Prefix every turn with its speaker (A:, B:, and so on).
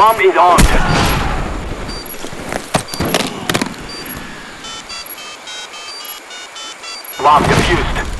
A: Bomb is armed. Bomb defused.